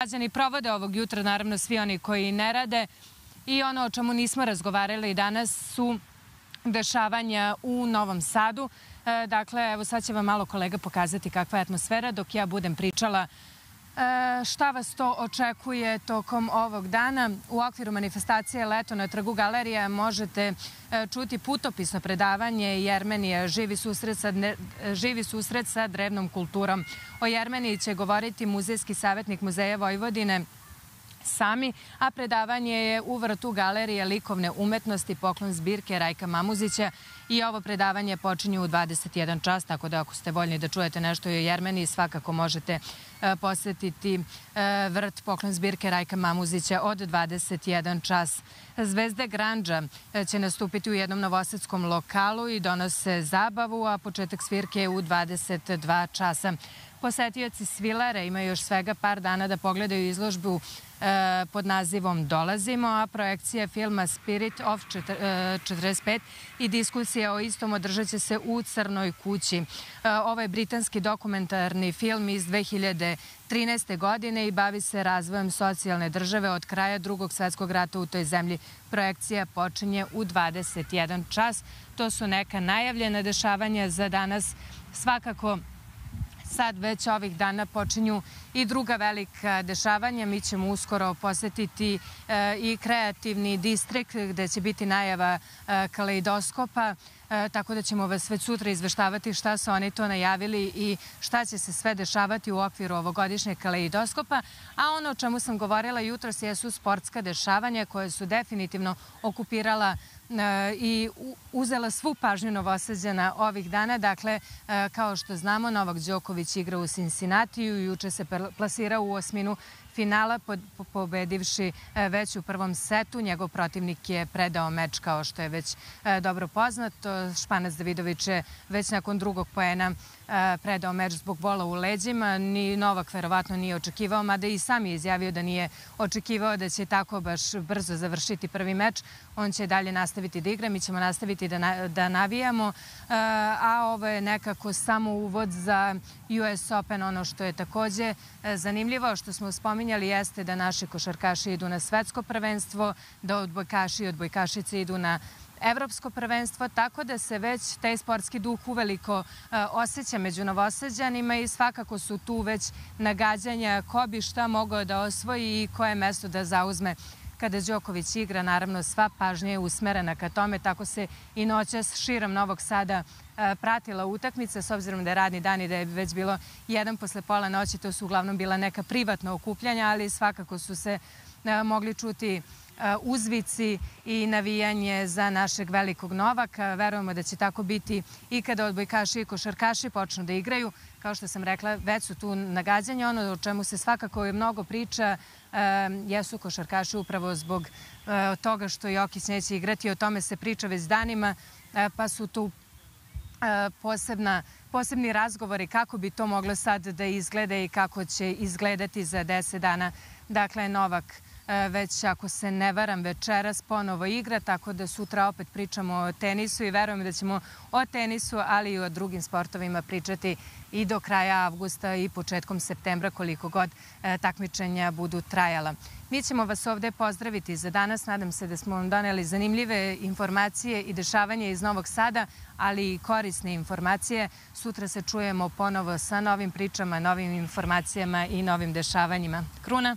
građani provode ovog jutra, naravno svi oni koji ne rade. I ono o čemu nismo razgovarali danas su dešavanja u Novom Sadu. E, dakle, evo sad će vam malo kolega pokazati kakva je atmosfera dok ja budem pričala šta vas to očekuje tokom ovog dana? U okviru manifestacije Leto na trgu galerija možete e, čuti putopisno predavanje Jermenija živi susret, sa, živi susret sa drevnom kulturom. O Jermeniji će govoriti muzejski savjetnik Muzeja Vojvodine sami, a predavanje je u vrtu galerije likovne umetnosti poklon zbirke Rajka Mamuzića i ovo predavanje počinje u 21 čas, tako da ako ste voljni da čujete nešto o Jermeniji, svakako možete e, posetiti e, vrt poklon zbirke Rajka Mamuzića od 21 čas. Zvezde Granđa e, će nastupiti u jednom novosadskom lokalu i donose zabavu, a početak svirke je u 22 časa. Posetioci Svilare imaju još svega par dana da pogledaju izložbu e, pod nazivom Dolazimo, a projekcija filma Spirit of 45 e, i diskusija o istom održat će se u Crnoj kući. E, ovo je britanski dokumentarni film iz 2013. godine i bavi se razvojem socijalne države od kraja drugog svetskog rata u toj zemlji. Projekcija počinje u 21 čas. To su neka najavljena dešavanja za danas. Svakako sad već ovih dana počinju i druga velika dešavanja. Mi ćemo uskoro posetiti e, i kreativni distrikt gde će biti najava e, kaleidoskopa, e, tako da ćemo vas već sutra izveštavati šta su oni to najavili i šta će se sve dešavati u okviru ovogodišnjeg kaleidoskopa. A ono o čemu sam govorila jutros jesu sportska dešavanja koje su definitivno okupirala i uzela svu pažnju Novosađana ovih dana. Dakle, kao što znamo, Novak Đoković igra u Cincinnatiju i juče se plasirao u osminu finala pobedivši e, već u prvom setu. Njegov protivnik je predao meč kao što je već e, dobro poznato. Španac Davidović je već nakon drugog poena e, predao meč zbog bola u leđima. Ni Novak verovatno nije očekivao, mada i sam je izjavio da nije očekivao da će tako baš brzo završiti prvi meč. On će dalje nastaviti da igra, mi ćemo nastaviti da, da navijamo, a ovo je nekako samo uvod za US Open, ono što je takođe zanimljivo, što smo spominjali jeste da naše košarkaše idu na svetsko prvenstvo, da odbojkaši i odbojkašice idu na evropsko prvenstvo, tako da se već taj sportski duh uveliko e, osjeća među novosađanima i svakako su tu već nagađanja ko bi šta mogao da osvoji i koje mesto da zauzme kada Đoković igra, naravno sva pažnja je usmerena ka tome, tako se i noćas širom Novog Sada e, pratila utakmica, s obzirom da je radni dan i da je već bilo jedan posle pola noći, to su uglavnom bila neka privatna okupljanja, ali svakako su se e, mogli čuti uzvici i navijanje za našeg velikog Novaka. Verujemo da će tako biti i kada odbojkaši i košarkaši počnu da igraju. Kao što sam rekla, već su tu nagađanja. Ono o čemu se svakako je mnogo priča jesu košarkaši upravo zbog toga što Jokić neće igrati. O tome se priča već danima, pa su tu posebna posebni razgovori kako bi to moglo sad da izgleda i kako će izgledati za 10 dana. Dakle, Novak već ako se ne varam večeras ponovo igra, tako da sutra opet pričamo o tenisu i verujem da ćemo o tenisu, ali i o drugim sportovima pričati i do kraja avgusta i početkom septembra koliko god e, takmičenja budu trajala. Mi ćemo vas ovde pozdraviti za danas. Nadam se da smo vam doneli zanimljive informacije i dešavanje iz Novog Sada, ali i korisne informacije. Sutra se čujemo ponovo sa novim pričama, novim informacijama i novim dešavanjima. Kruna?